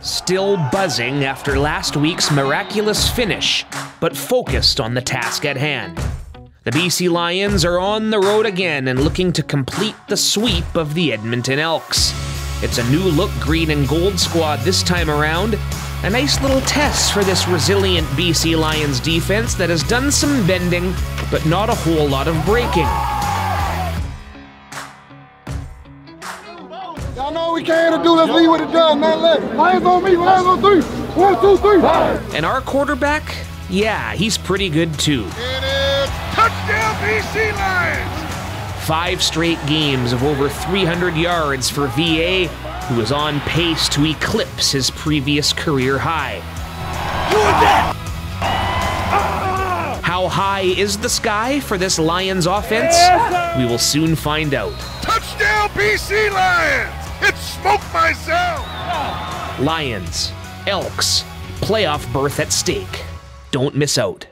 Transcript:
Still buzzing after last week's miraculous finish, but focused on the task at hand. The BC Lions are on the road again and looking to complete the sweep of the Edmonton Elks. It's a new look green and gold squad this time around. A nice little test for this resilient BC Lions defense that has done some bending, but not a whole lot of breaking. Y'all know we came to do. Let's leave with it done, man. Let Lions on me. Lions on three. One, two, three. And our quarterback, yeah, he's pretty good too. It is touchdown, BC Lions. Five straight games of over 300 yards for VA, who is on pace to eclipse his previous career high. How high is the sky for this Lions offense? We will soon find out. Touchdown, BC Lions. It's smoke myself. Lions, Elks, playoff berth at stake. Don't miss out.